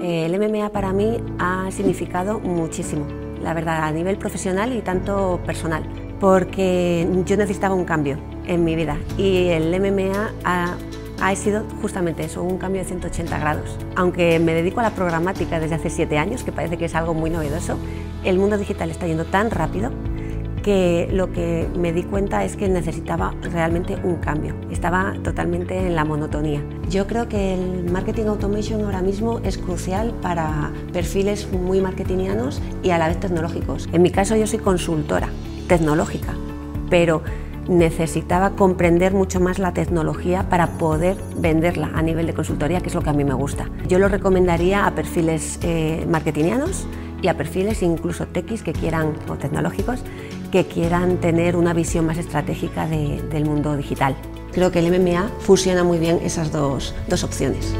MMA para mí ha significado muchísimo, la verdad, a nivel profesional y tanto personal, porque yo necesitaba un cambio en mi vida y el MMA ha, ha sido justamente eso, un cambio de 180 grados. Aunque me dedico a la programática desde hace siete años, que parece que es algo muy novedoso, el mundo digital está yendo tan rápido que lo que me di cuenta es que necesitaba realmente un cambio. Estaba totalmente en la monotonía. Yo creo que el marketing automation ahora mismo es crucial para perfiles muy marketingianos y a la vez tecnológicos. En mi caso yo soy consultora tecnológica, pero necesitaba comprender mucho más la tecnología para poder venderla a nivel de consultoría, que es lo que a mí me gusta. Yo lo recomendaría a perfiles eh, marketingianos y a perfiles incluso techis que quieran, o tecnológicos, que quieran tener una visión más estratégica del mundo digital. Creo que el MMA fusiona muy bien esas dos, dos opciones.